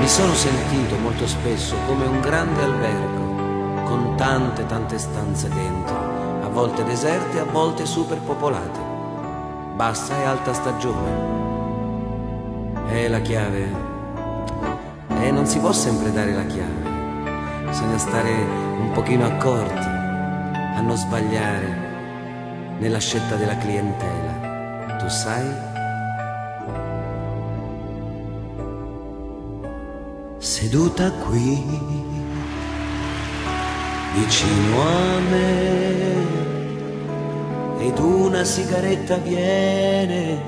Mi sono sentito molto spesso come un grande albergo, con tante tante stanze dentro, a volte deserte, a volte superpopolate, bassa e alta stagione. E la chiave? E non si può sempre dare la chiave, bisogna stare un pochino accorti, a non sbagliare nella scelta della clientela. Tu sai? Seduta qui vicino a me ed una sigaretta viene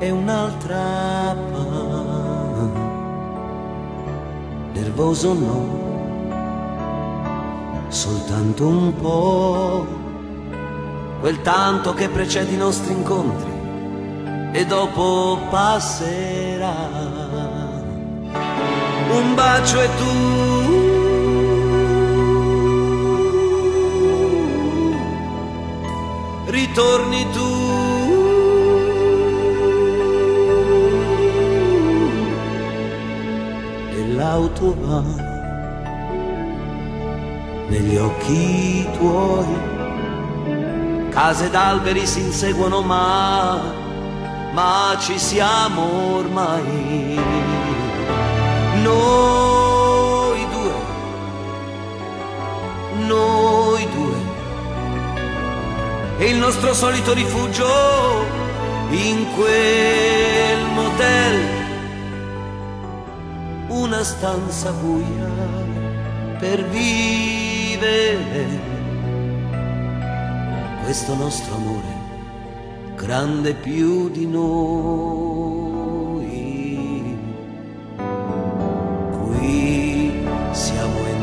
e un'altra va nervoso no soltanto un po' quel tanto che precede i nostri incontri e dopo passerà bacio e tu. Ritorni tu. E negli occhi tuoi. Case d'alberi si inseguono ma ma ci siamo ormai noi due, noi due, e il nostro solito rifugio in quel motel, una stanza buia per vivere. Questo nostro amore, grande più di noi.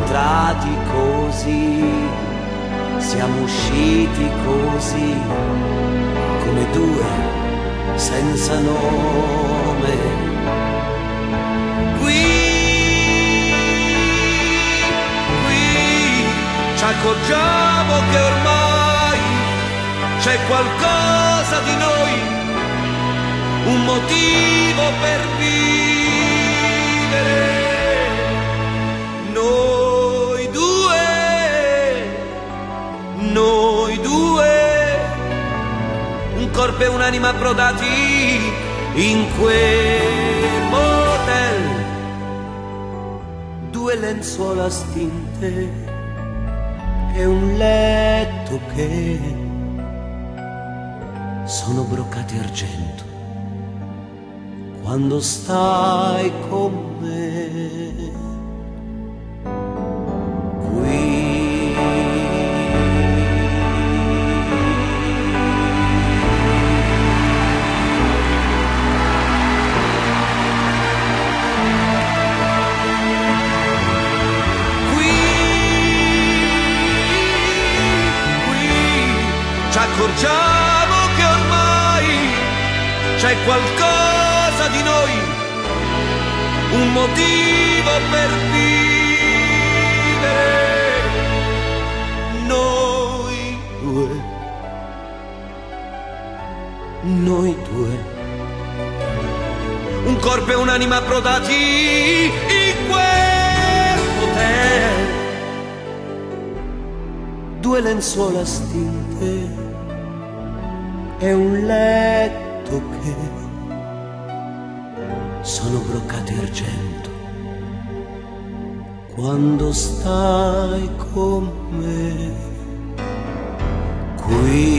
Entrati così, siamo usciti così, come due senza nome. Qui, qui ci accorgiamo che ormai c'è qualcosa di noi, un motivo per vivere. Corpo e un'anima approdati in quel motel. Due lenzuola stinte e un letto che sono broccati argento quando stai con me. Accorgiamo che ormai c'è qualcosa di noi, un motivo per vivere. Noi due, noi due, un corpo e un'anima approdati in quel hotel. Due lenzuola stinte è un letto che sono broccati argento. Quando stai con me qui